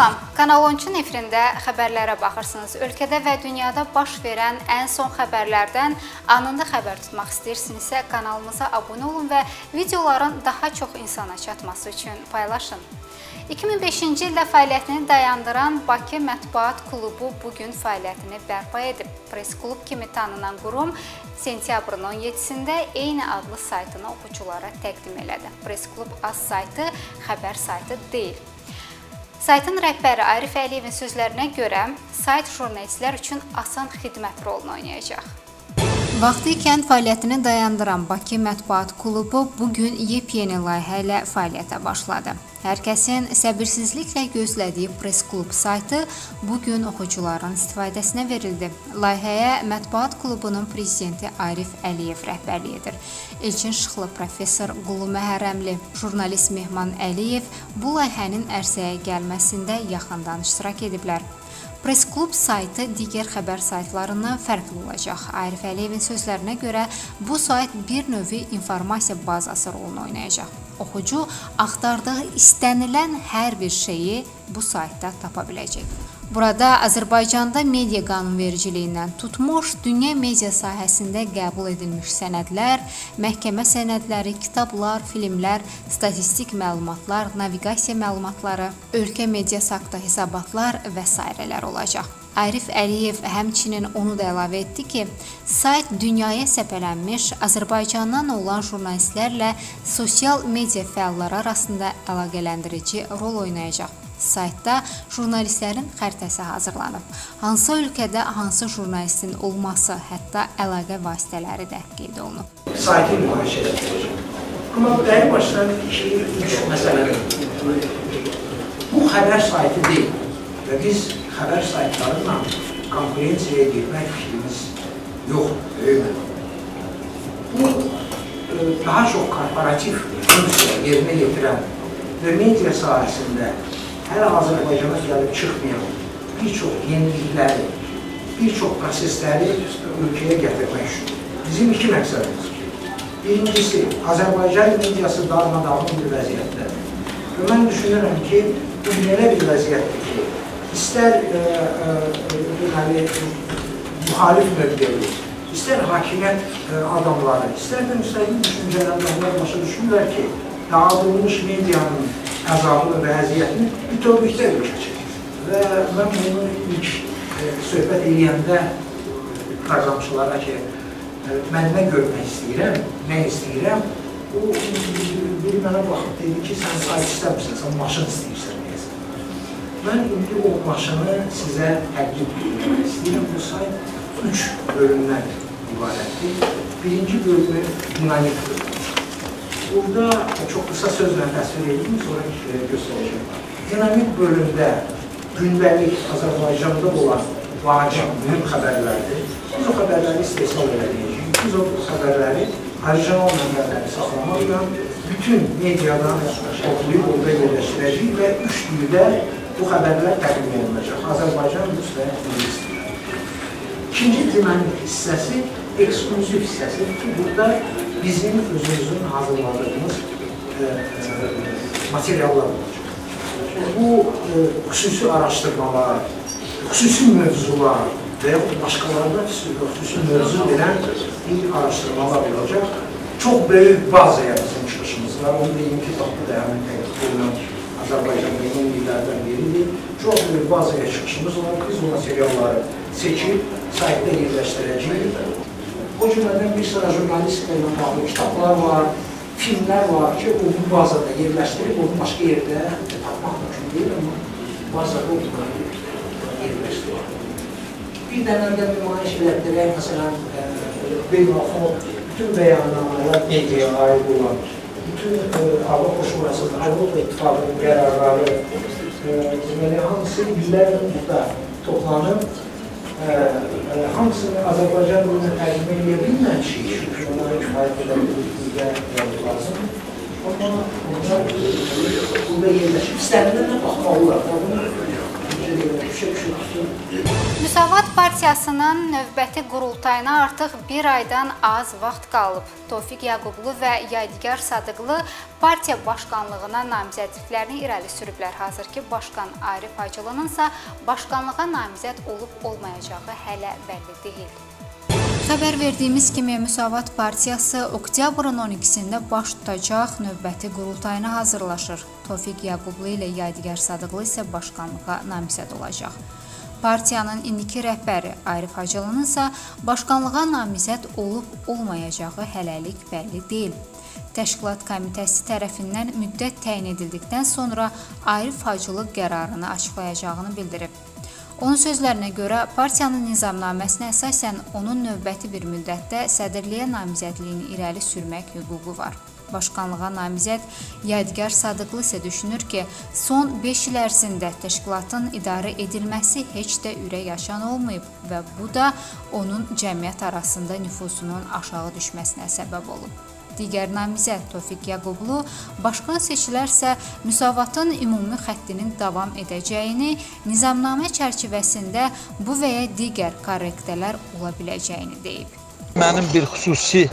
Salam, Kanal 13-ün efirində xəbərlərə baxırsınız. Ölkədə və dünyada baş verən ən son xəbərlərdən anında xəbər tutmaq istəyirsinizsə, kanalımıza abunə olun və videoların daha çox insana çatması üçün paylaşın. 2005-ci ildə fəaliyyətini dayandıran Bakı Mətbuat Klubu bu gün fəaliyyətini bərpa edib. Press klub kimi tanınan qurum sentyabrın 17-sində eyni adlı saytını oxuculara təqdim elədi. Press klub az saytı xəbər saytı deyil. Saytın rəhbəri Arif Əliyevin sözlərinə görə, sayt jurnalistlər üçün asan xidmət rolunu oynayacaq. Vaxtı ikən fəaliyyətini dayandıran Bakı Mətbuat Klubu bu gün yepyeni layihə ilə fəaliyyətə başladı. Hər kəsin səbirsizliklə gözlədiyi Press Klub saytı bu gün oxucuların istifadəsinə verildi. Layihəyə Mətbuat Klubunun prezidenti Arif Əliyev rəhbərlik edir. Elçin Şıxlı professor Qulu Məhərrəmli, jurnalist Mehman Əliyev bu layihənin ərsəyə gəlməsində yaxından iştirak ediblər. Press Klub saytı digər xəbər saytlarından fərqli olacaq. Arif Əliyevin sözlərinə görə bu sayt bir növ informasiya bazası rolunu oynayacaq. Oxucu axtardığı istənilən hər bir şeyi bu saytda tapa biləcək. Burada Azərbaycanda media qanunvericiliyindən tutmuş dünya media sahəsində qəbul edilmiş sənədlər, məhkəmə sənədləri, kitablar, filmlər, statistik məlumatlar, naviqasiya məlumatları, ölkə mediası haqqında hesabatlar və s. olacaq. Arif Əliyev həmçinin onu da əlavə etdi ki, sayt dünyaya səpələnmiş Azərbaycandan olan jurnalistlərlə sosial media fəalları arasında əlaqələndirici rol oynayacaq. Saytda jurnalistlərin xəritəsi hazırlanıb. Hansı ölkədə hansı jurnalistin olması, hətta əlaqə vasitələri də qeyd olunub. Saytı nümayiş edəcək. Amma bəri başdan iki, üç məsələdir. Bu xəbər saytı deyil və biz xəbər saytlarıyla konkurensiyaya getmək fikrimiz yoxdur. Bu, e, daha çox korporativ funksiya yerinə yetirən və media sahəsində hələ Azərbaycana gəlib çıxmayan bir çox yenilikləri, bir çox prosesləri ölkəyə gətirmək üçün. Bizim iki məqsədimiz ki, birincisi, Azərbaycan mediası darmadağın bir vəziyyətdədir. Və mən düşünürəm ki, bu belə bir vəziyyətdir ki, istər e, e, deməli, müxalif mövqeyi, istər hakimiyyət e, adamları, istər də müstəqil düşüncələndirlər başa düşürlər ki, dağıdılmış medianın əzabını və əziyyətini bütövlükdə ölçəcək. Və mən bunu ilk e, söhbət edəndə proqramçılara ki, e, mən nə görmək istəyirəm, nə istəyirəm, o biri mənə baxıb dedi ki, sən sayt istəmirsən, sən maşın istəyirsən. Mən indi o maşını sizə təqdim etmək istəyirəm. Bu sayt üç bölümdən ibarətdir. Birinci bölümü dinamik bölümü. Burada çox qısa sözlə təsvir edeyim, sonra e, göstərəcəm. Dinamik bölümdə gündəlik Azərbaycanda olan vacib, mühüm xəbərlərdir. Biz o xəbərləri istehsal edəcəyik. Biz o xəbərləri orijinal mənbələri saxlamaqla bütün mediadan toplayıb orada yerləşdirəcəyik və üç dildə bu xəbərlər təqdim olunacaq. Azərbaycan, Rus və İngilis dilləri. İkinci dinamik hissəsi eksklüziv hissəsidir ki, burada bizim özümüzün hazırladığımız e, e, materiallar olacaq. Bu e, xüsusi araşdırmalar, xüsusi mövzular və yaxud başqalarına xüsusi mövzu verən bir araşdırmalar olacaq. Çox böyük bazaya bizim çıxışımız var. Onu deyim ki, bax, bu da həmin təqdim olunan Azərbaycanda yeni illərdən biridir. Çox böyük bazaya çıxışımız var. Biz bu materialları seçib saytda yerləşdirəcəyik. O cümlədən bir sıra jurnalistika ilə bağlı kitablar var, filmlər var ki, o bu bazada yerləşdirib, onu başqa yerdə tapmaq mümkün deyil, amma bazada onları yerləşdirib. Bir dənə də nümayiş elətdirək, məsələn, e, beynəlxalq bütün bəyannamələr mediaya aid olan, bütün Avropa Şurasının, Avropa İttifaqının qərarları, deməli, hansı illər burada toplanıb, hamısını Azərbaycan dilində tərcümə edə bilməmişik. Onlara kifayət qədər bilgiyə lazım. Amma onlar burada yerləşib istərilərlə baxmalılar. Müsavat Partiyasının növbəti qurultayına artıq bir aydan az vaxt qalıb. Tofiq Yaqublu və Yadigar Sadıqlı partiya başqanlığına namizədliklərini irəli sürüblər. Hazırki başqan Arif Hacılının isə başqanlığa namizəd olub-olmayacağı hələ bəlli deyil. Xəbər verdiyimiz kimi Müsavat Partiyası oktyabrın 12-sində baş tutacaq növbəti qurultayına hazırlaşır. Tofiq Yaqublu ilə Yadigar Sadıqlı isə başqanlığa namizəd olacaq. Partiyanın indiki rəhbəri Arif Hacılının isə başqanlığa namizəd olub-olmayacağı hələlik bəlli deyil. Təşkilat komitəsi tərəfindən müddət təyin edildikdən sonra Arif Hacılı qərarını açıqlayacağını bildirib. Onun sözlərinə görə partiyanın nizamnaməsinə əsasən onun növbəti bir müddətdə sədrliyə namizədliyini irəli sürmək hüququ var. Başqanlığa namizəd Yadigar Sadıqlı isə düşünür ki, son 5 il ərzində təşkilatın idarə edilməsi heç də ürək açan olmayıb və bu da onun cəmiyyət arasında nüfuzunun aşağı düşməsinə səbəb olub. Digər namizəd Tofiq Yaqublu başqan seçilərsə müsavatın ümumi xəttinin davam edəcəyini, nizamnamə çərçivəsində bu və ya digər korrektələr ola biləcəyini deyib. Mənim bir xüsusi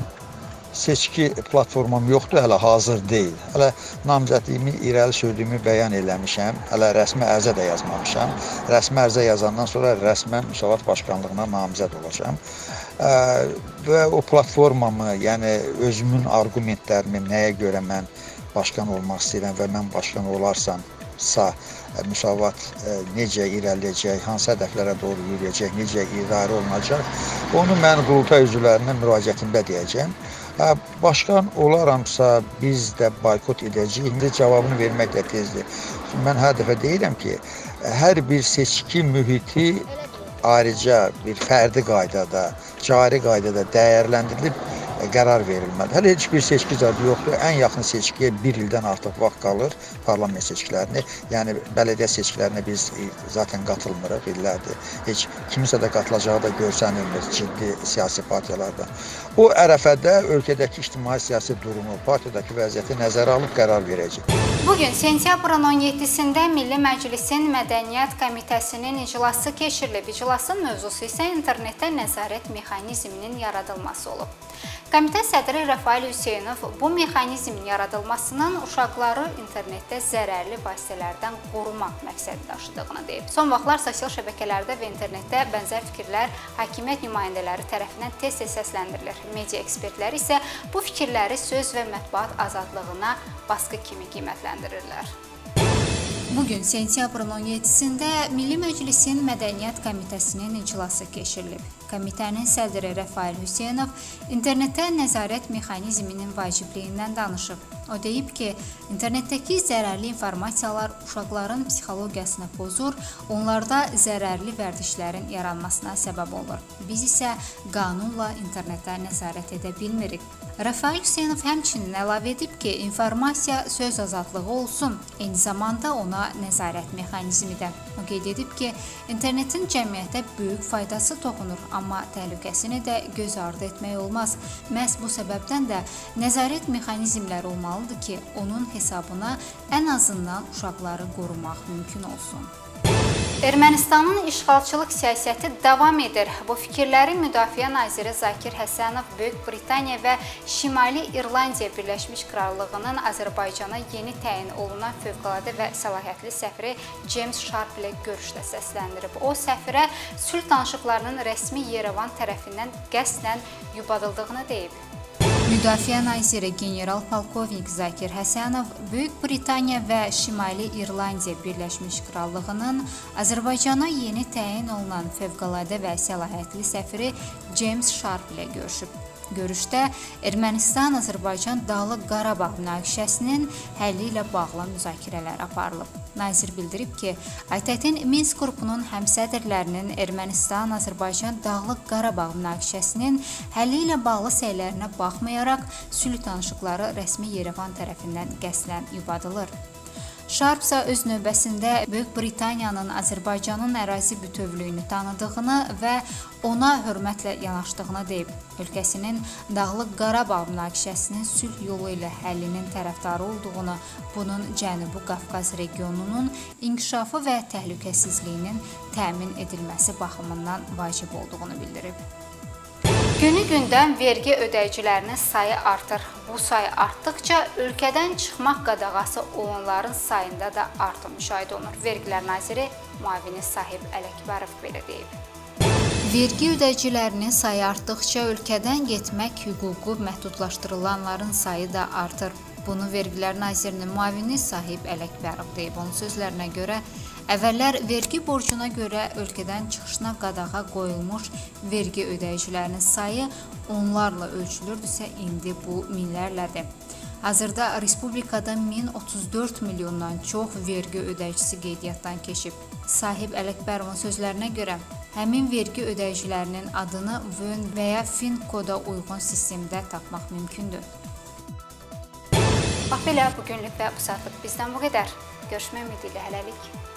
seçki platformam yoxdur, hələ hazır deyil. Hələ namizədliyimi irəli sürdüyümü bəyan eləmişəm. Hələ rəsmi ərizə də yazmamışam. Rəsmi ərizə yazandan sonra rəsmən Müsavat başkanlığına namizəd olacağam. Və o platformamı, yəni özümün arqumentlərimi, nəyə görə mən başkan olmaq istəyirəm və mən başkan olarsam sa müsavat necə irəliləyəcək, hansı hədəflərə doğru yürüyəcək, necə idarə olunacaq, onu mən qurultay üzvlərinə müraciətimdə deyəcəm. Başqan olaramsa biz də boykot edəcəyik. İndi cavabını vermək də tezdir. Mən hər dəfə deyirəm ki, hər bir seçki mühiti ayrıca bir fərdi qaydada, cari qaydada dəyərləndirilib qərar verilməlidir. Hələ heç bir seçki zadı yoxdur. Ən yaxın seçkiyə 1 ildən artıq vaxt qalır parlament seçkilərinə. Yəni bələdiyyə seçkilərinə biz zaten qatılmırıq illərdir. Heç kimisə də qatılacağı da görsənilmir ciddi siyasi partiyalardan. O ərəfədə ölkədəki ictimai siyasi durumu, partiyadakı vəziyyəti nəzərə alıb qərar verəcək. Bu gün sentyabrın 17-sində Milli Məclisin Mədəniyyət Komitəsinin iclası keçirilib. İclasın mövzusu isə internetdə nəzarət mexanizminin yaradılması olub. Komitə sədri Rəfail Hüseynov bu mexanizmin yaradılmasının uşaqları internetdə zərərli vasitələrdən qorumaq məqsədi daşıdığını deyib. Son vaxtlar sosial şəbəkələrdə və internetdə bənzər fikirlər hakimiyyət nümayəndələri tərəfindən tez-tez səsləndirilir. Media ekspertləri isə bu fikirləri söz və mətbuat azadlığına basqı kimi qiymətləndirirlər. Bu gün sentyabrın 17-sində Milli Məclisin Mədəniyyət Komitəsinin iclası keçirilib. Komitənin sədri Rəfail Hüseynov internetə nəzarət mexanizminin vacibliyindən danışıb. O deyib ki, internetdəki zərərli informasiyalar uşaqların psixologiyasını pozur, onlarda zərərli vərdişlərin yaranmasına səbəb olur. Biz isə qanunla internetə nəzarət edə bilmirik. Rəfail Hüseynov həmçinin əlavə edib ki, informasiya söz azadlığı olsun, eyni zamanda ona nəzarət mexanizmi də. O qeyd edib ki, internetin cəmiyyətə böyük faydası toxunur, amma təhlükəsini də göz ardı etmək olmaz. Məhz bu səbəbdən də nəzarət mexanizmləri olmalıdır ki, onun hesabına ən azından uşaqları qorumaq mümkün olsun. Ermənistanın işğalçılıq siyasəti davam edir. Bu fikirləri Müdafiə naziri Zakir Həsənov Böyük Britaniya və Şimali İrlandiya Birləşmiş Krallığının Azərbaycana yeni təyin olunan fövqəladə və səlahiyyətli səfiri James Sharp ilə görüşdə səsləndirib. O səfirə sülh danışıqlarının rəsmi Yerevan tərəfindən qəsdən yubadıldığını deyib. Müdafiə naziri general-polkovnik Zakir Həsənov Böyük Britaniya və Şimali İrlandiya Birləşmiş Krallığının Azərbaycana yeni təyin olunan fövqəladə və səlahiyyətli səfiri James Sharp ilə görüşüb. Görüşdə Ermənistan-Azərbaycan Dağlıq Qarabağ münaqişəsinin həlli ilə bağlı müzakirələr aparılıb. Nazir bildirib ki, ATƏT-in Minsk qrupunun həmsədrlərinin Ermənistan-Azərbaycan Dağlıq Qarabağ münaqişəsinin həlli ilə bağlı səylərinə baxmayaraq, sülh danışıqları rəsmi Yerevan tərəfindən qəsdən yubadılır. Sharp isə öz növbəsində Böyük Britaniyanın Azərbaycanın ərazi bütövlüyünü tanıdığını və ona hörmətlə yanaşdığını deyib. Ölkəsinin Dağlıq Qarabağ münaqişəsinin sülh yolu ilə həllinin tərəfdarı olduğunu, bunun Cənubi Qafqaz regionunun inkişafı və təhlükəsizliyinin təmin edilməsi baxımından vacib olduğunu bildirib. Günü-gündən vergi ödəyicilərinin sayı artır. Bu sayı artdıkca ölkədən çıxmaq qadağası olanların sayında da artım müşahidə olunur. Vergilər naziri müavini sahib Ələkbərov belə deyib. Vergi ödəyicilərinin sayı artdıkca ölkədən getmək hüququ məhdudlaşdırılanların sayı da artır. Bunu Vergilər Nazirinin müavini sahib Ələkbərov deyib. Onun sözlərinə görə Əvvəllər vergi borcuna görə ölkədən çıxışına qadağa qoyulmuş vergi ödəyicilərinin sayı onlarla ölçülürdüsə, indi bu minlərlədir. Hazırda respublikada 1034 milyondan çox vergi ödəyicisi qeydiyyatdan keçib. Sahib Ələkbərovun sözlərinə görə, həmin vergi ödəyicilərinin adını VÖN və ya FIN koda uyğun sistemdə tapmaq mümkündür. Bax belə bu günlük və bu saatlıq bizdən bu qədər. Görüşmək ümidi ilə hələlik.